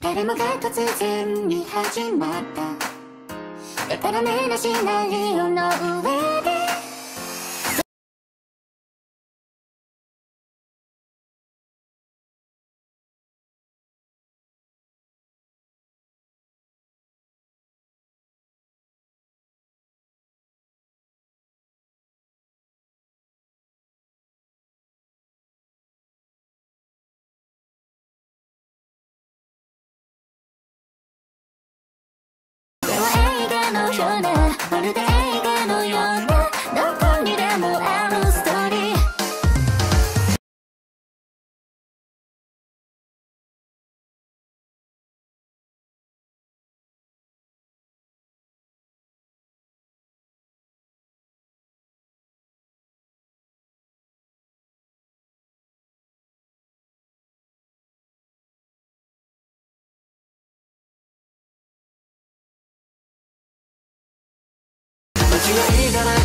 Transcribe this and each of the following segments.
誰もが突然に始まった。でたらめなシナリオの上のようなまるで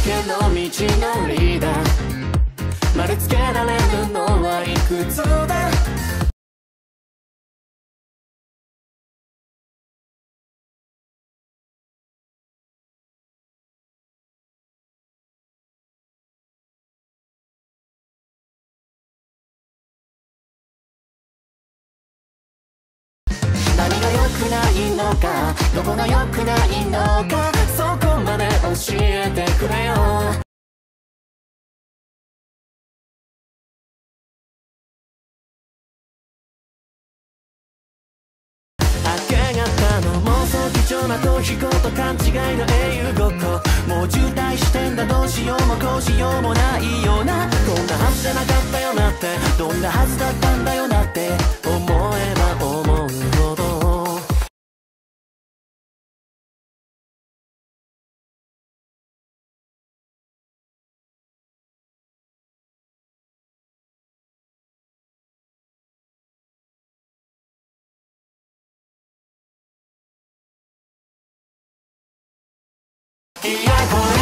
けの道のりだ。丸つけられるのはいくつだ？何が良くないのかどこが良くないのか。教えてくれよ。明け方の妄想貴重な逃避行と勘違いの英雄ごっこ。もう渋滞してんだ。どうしようもこうしようもないような。こんなはずじゃなかったよなって。どんなはずだったんだよなって思えば。いや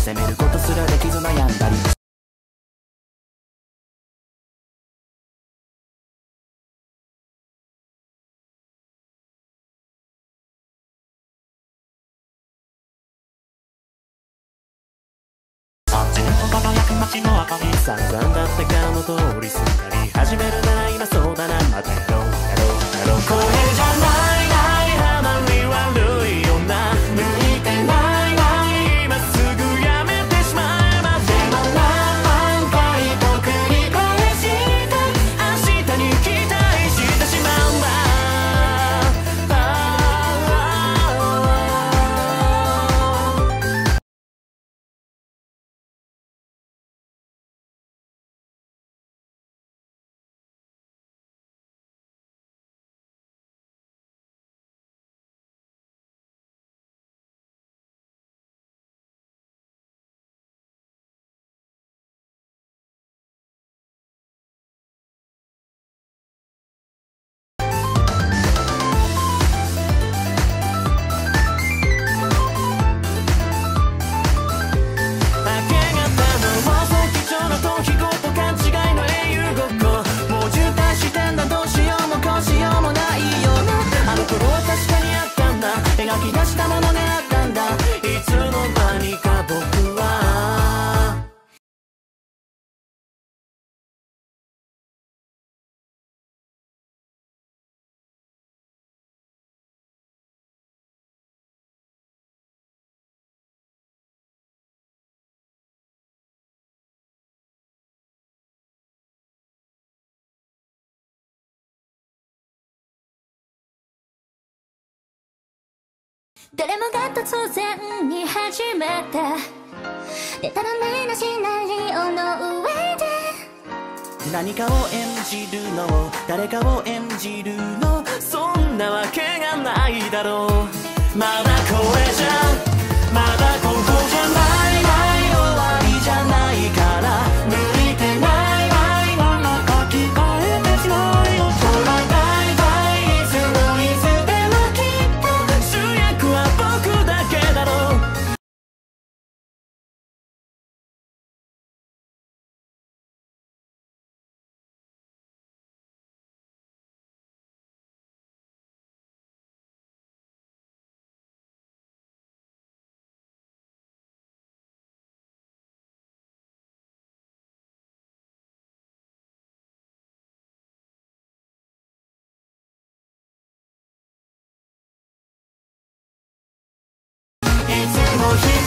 責めることすらできず悩んだり。あっちでも輝く街の明かり散々だってからの通りすんなり始めるなら今そうだな。またやろうやろうやろ。うこれじゃない。誰もが突然に始めた。でたらめなシナリオの上で。何かを演じるの誰かを演じるのそんなわけがないだろう。まだこれじゃ emoji